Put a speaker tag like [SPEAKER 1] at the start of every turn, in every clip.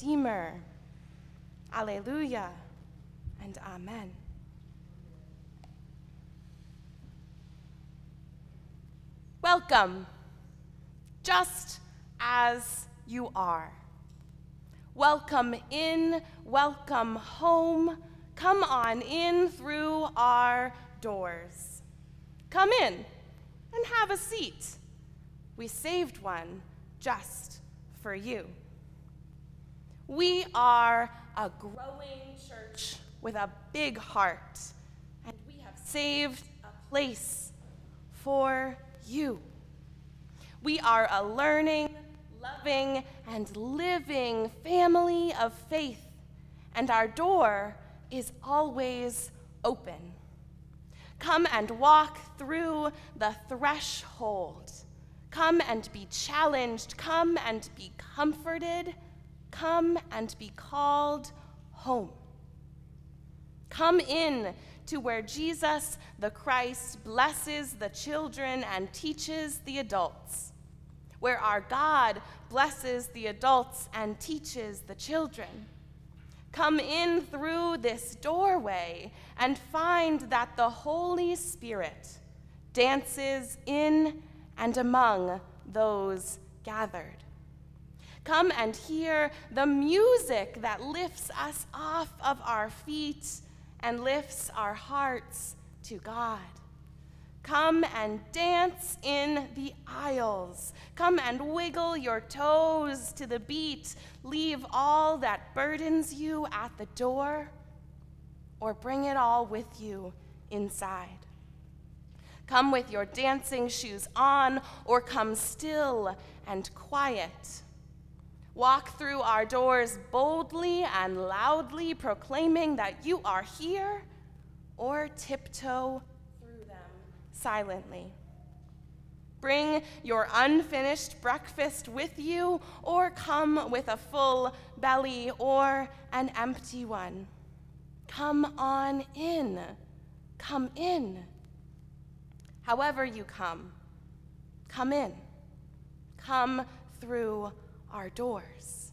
[SPEAKER 1] Redeemer. Alleluia and Amen. Welcome, just as you are. Welcome in, welcome home. Come on in through our doors. Come in and have a seat. We saved one just for you. We are a growing church with a big heart, and we have saved a place for you. We are a learning, loving, and living family of faith, and our door is always open. Come and walk through the threshold. Come and be challenged. Come and be comforted. Come and be called home. Come in to where Jesus the Christ blesses the children and teaches the adults, where our God blesses the adults and teaches the children. Come in through this doorway and find that the Holy Spirit dances in and among those gathered. Come and hear the music that lifts us off of our feet and lifts our hearts to God. Come and dance in the aisles. Come and wiggle your toes to the beat. Leave all that burdens you at the door, or bring it all with you inside. Come with your dancing shoes on, or come still and quiet Walk through our doors boldly and loudly, proclaiming that you are here, or tiptoe through them silently. Bring your unfinished breakfast with you, or come with a full belly or an empty one. Come on in. Come in. However, you come, come in. Come through our doors.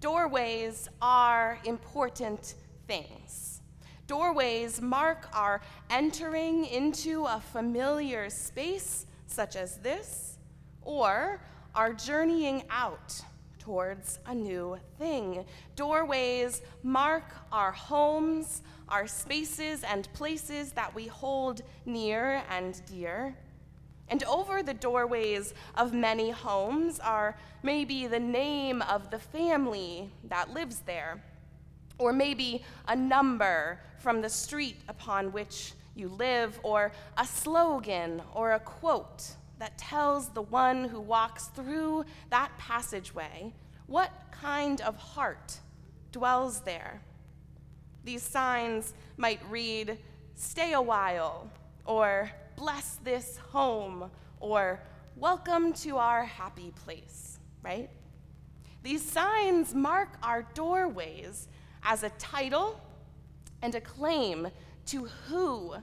[SPEAKER 1] Doorways are important things. Doorways mark our entering into a familiar space, such as this, or our journeying out towards a new thing. Doorways mark our homes, our spaces and places that we hold near and dear. And over the doorways of many homes are maybe the name of the family that lives there, or maybe a number from the street upon which you live, or a slogan or a quote that tells the one who walks through that passageway what kind of heart dwells there. These signs might read, Stay a while, or bless this home, or welcome to our happy place, right? These signs mark our doorways as a title and a claim to who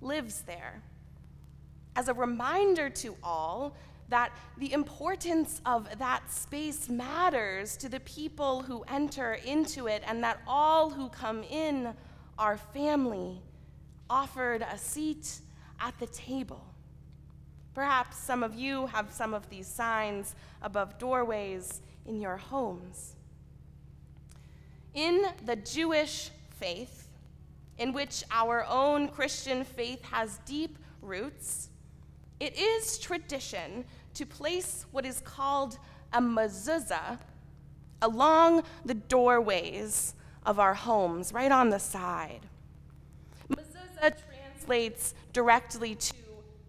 [SPEAKER 1] lives there, as a reminder to all that the importance of that space matters to the people who enter into it, and that all who come in are family, offered a seat at the table. Perhaps some of you have some of these signs above doorways in your homes. In the Jewish faith, in which our own Christian faith has deep roots, it is tradition to place what is called a mezuzah along the doorways of our homes, right on the side. Translates directly to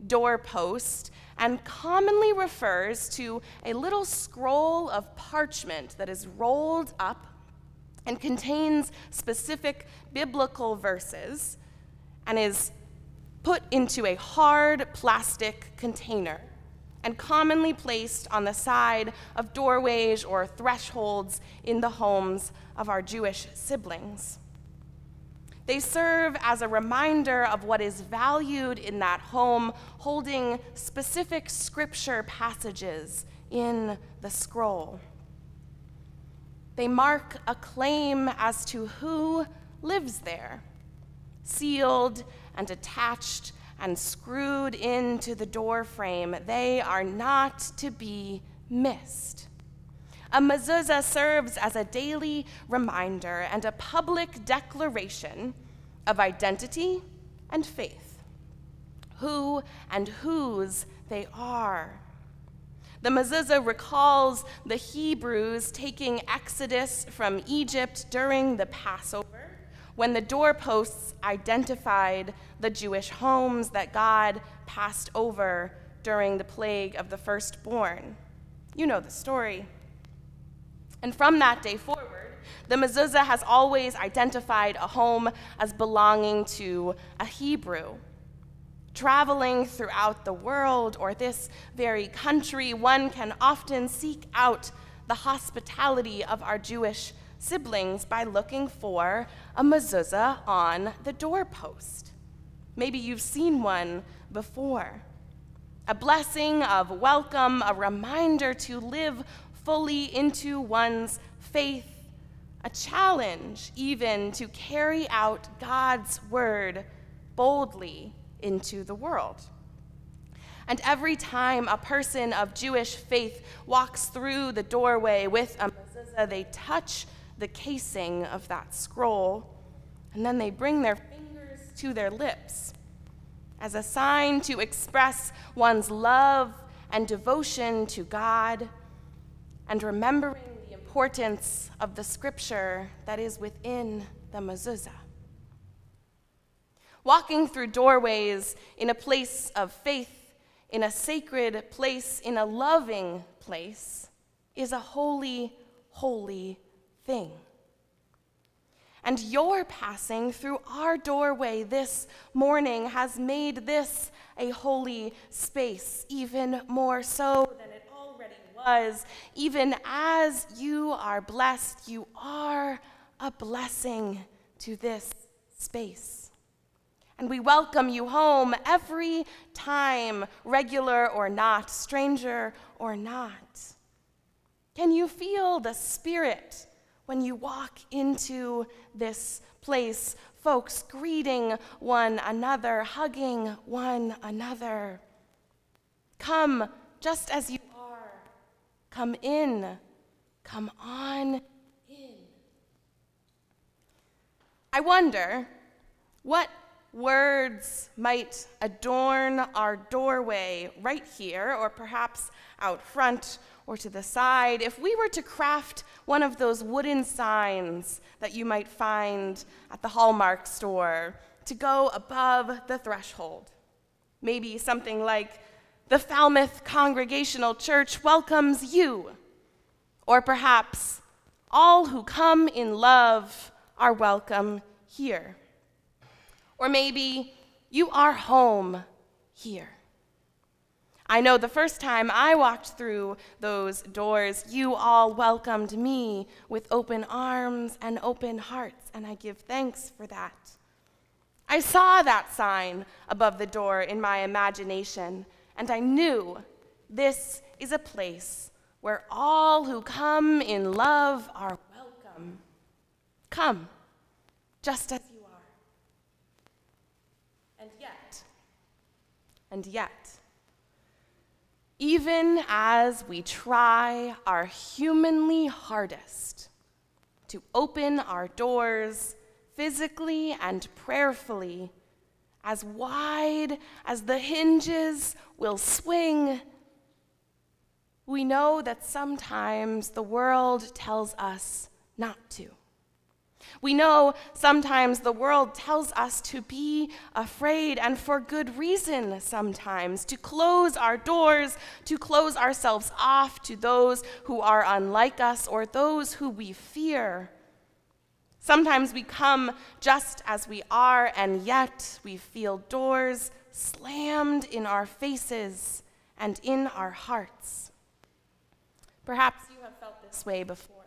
[SPEAKER 1] doorpost and commonly refers to a little scroll of parchment that is rolled up and contains specific biblical verses and is put into a hard plastic container and commonly placed on the side of doorways or thresholds in the homes of our Jewish siblings. They serve as a reminder of what is valued in that home, holding specific scripture passages in the scroll. they mark a claim as to who lives there, sealed and attached and screwed into the door frame. They are not to be missed. A mezuzah serves as a daily reminder and a public declaration of identity and faith, who and whose they are. The mezuzah recalls the Hebrews taking exodus from Egypt during the Passover, when the doorposts identified the Jewish homes that God passed over during the plague of the firstborn. You know the story. And from that day forward, the mezuzah has always identified a home as belonging to a Hebrew. Traveling throughout the world or this very country, one can often seek out the hospitality of our Jewish siblings by looking for a mezuzah on the doorpost. Maybe you've seen one before. A blessing of welcome, a reminder to live fully into one's faith, a challenge even to carry out God's word boldly into the world. And every time a person of Jewish faith walks through the doorway with a mezuzah, they touch the casing of that scroll, and then they bring their fingers to their lips as a sign to express one's love and devotion to God and remembering the importance of the scripture that is within the mezuzah. Walking through doorways in a place of faith, in a sacred place, in a loving place, is a holy, holy thing. And your passing through our doorway this morning has made this a holy space, even more so than it was. Even as you are blessed, you are a blessing to this space. And we welcome you home every time, regular or not, stranger or not. Can you feel the Spirit when you walk into this place? Folks greeting one another, hugging one another. Come just as you. Come in. Come on in. I wonder what words might adorn our doorway right here, or perhaps out front or to the side, if we were to craft one of those wooden signs that you might find at the Hallmark store to go above the threshold. Maybe something like, the Falmouth Congregational Church welcomes you. Or perhaps, all who come in love are welcome here. Or maybe you are home here. I know the first time I walked through those doors, you all welcomed me with open arms and open hearts, and I give thanks for that. I saw that sign above the door in my imagination, and I knew this is a place where all who come in love are welcome. Come, just as you are. And yet, And yet, even as we try our humanly hardest to open our doors physically and prayerfully, as wide as the hinges will swing, we know that sometimes the world tells us not to. We know sometimes the world tells us to be afraid, and for good reason sometimes, to close our doors, to close ourselves off to those who are unlike us or those who we fear. Sometimes we come just as we are, and yet we feel doors slammed in our faces and in our hearts. Perhaps you have felt this way before.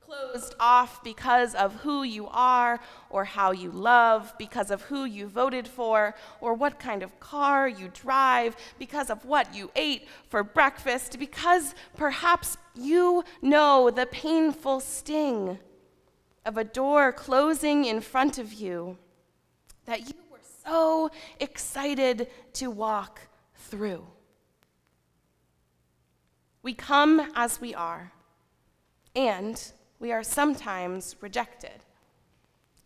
[SPEAKER 1] closed off because of who you are or how you love, because of who you voted for, or what kind of car you drive, because of what you ate for breakfast, because perhaps you know the painful sting of a door closing in front of you that you were so excited to walk through. We come as we are, and we are sometimes rejected,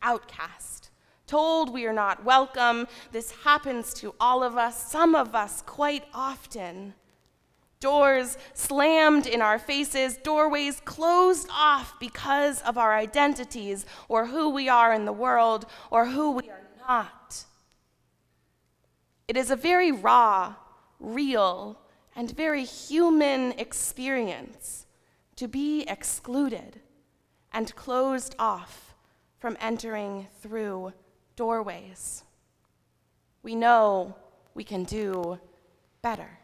[SPEAKER 1] outcast, told we are not welcome. This happens to all of us, some of us quite often. Doors slammed in our faces, doorways closed off because of our identities or who we are in the world or who we are not. It is a very raw, real, and very human experience to be excluded and closed off from entering through doorways. We know we can do better.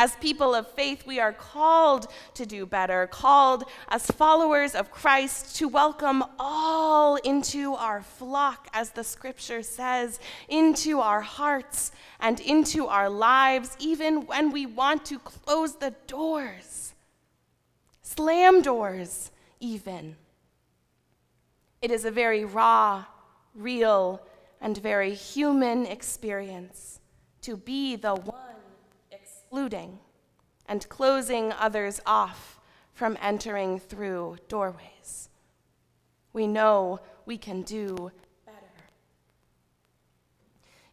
[SPEAKER 1] As people of faith, we are called to do better, called as followers of Christ to welcome all into our flock, as the scripture says, into our hearts and into our lives, even when we want to close the doors, slam doors, even. It is a very raw, real, and very human experience to be the one excluding and closing others off from entering through doorways. We know we can do better.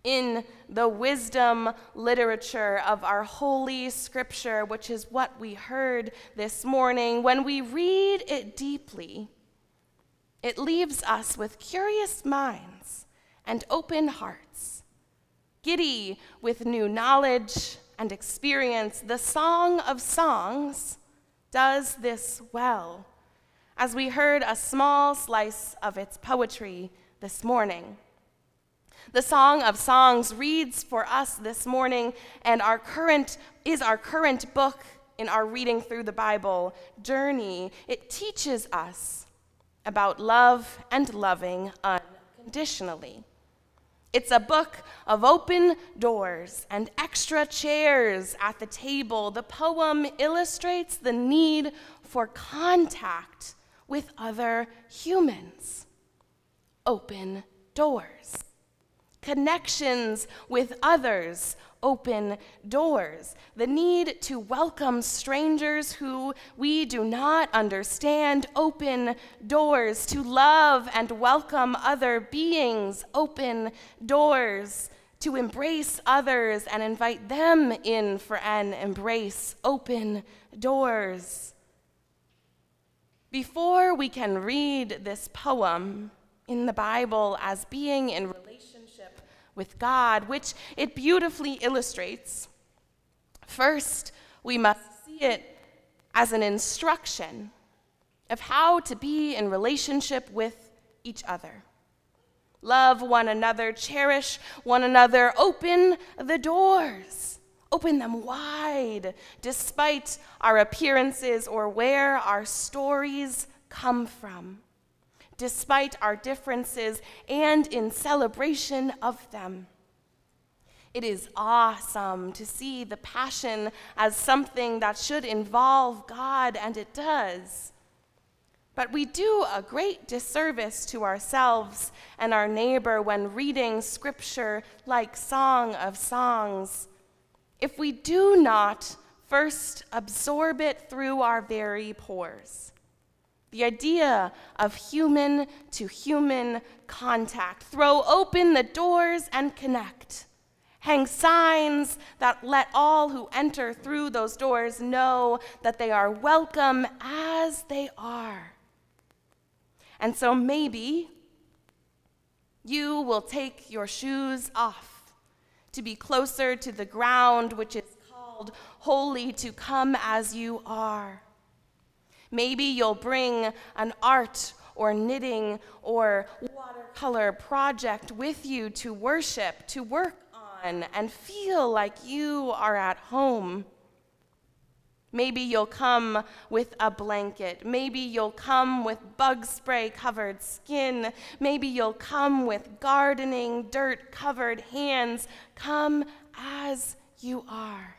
[SPEAKER 1] In the wisdom literature of our holy scripture, which is what we heard this morning, when we read it deeply, it leaves us with curious minds and open hearts, giddy with new knowledge and experience, the Song of Songs does this well, as we heard a small slice of its poetry this morning. The Song of Songs reads for us this morning and our current is our current book in our reading through the Bible journey. It teaches us about love and loving unconditionally. It's a book of open doors and extra chairs at the table. The poem illustrates the need for contact with other humans. Open doors. Connections with others open doors, the need to welcome strangers who we do not understand, open doors, to love and welcome other beings, open doors, to embrace others and invite them in for an embrace, open doors. Before we can read this poem in the Bible as being in relationship, with God, which it beautifully illustrates. First, we must see it as an instruction of how to be in relationship with each other. Love one another, cherish one another, open the doors, open them wide, despite our appearances or where our stories come from despite our differences and in celebration of them. It is awesome to see the passion as something that should involve God, and it does. But we do a great disservice to ourselves and our neighbor when reading scripture like Song of Songs if we do not first absorb it through our very pores. The idea of human to human contact. Throw open the doors and connect. Hang signs that let all who enter through those doors know that they are welcome as they are. And so maybe you will take your shoes off to be closer to the ground, which is called holy, to come as you are. Maybe you'll bring an art or knitting or watercolor project with you to worship, to work on, and feel like you are at home. Maybe you'll come with a blanket. Maybe you'll come with bug spray covered skin. Maybe you'll come with gardening, dirt covered hands. Come as you are.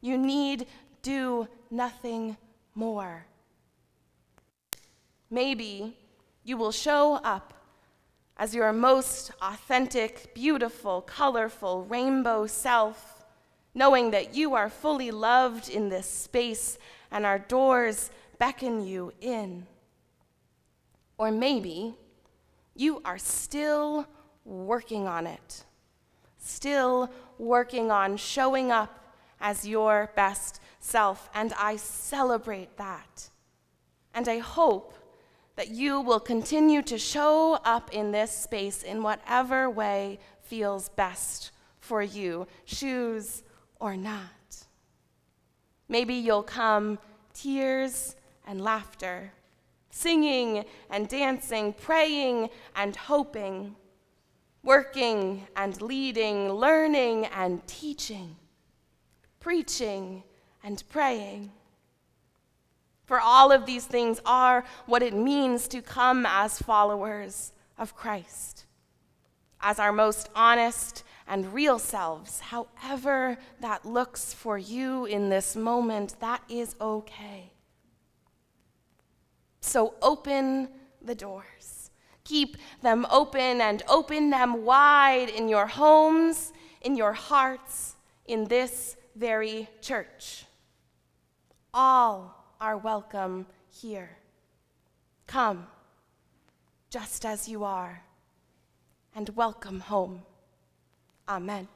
[SPEAKER 1] You need do nothing more. Maybe you will show up as your most authentic, beautiful, colorful, rainbow self knowing that you are fully loved in this space and our doors beckon you in. Or maybe you are still working on it, still working on showing up as your best self, and I celebrate that. And I hope that you will continue to show up in this space in whatever way feels best for you. Shoes, or not. Maybe you'll come tears and laughter, singing and dancing, praying and hoping, working and leading, learning and teaching, preaching and praying. For all of these things are what it means to come as followers of Christ, as our most honest and real selves, however that looks for you in this moment, that is okay. So open the doors. Keep them open and open them wide in your homes, in your hearts, in this very church. All are welcome here. Come, just as you are, and welcome home. Amen.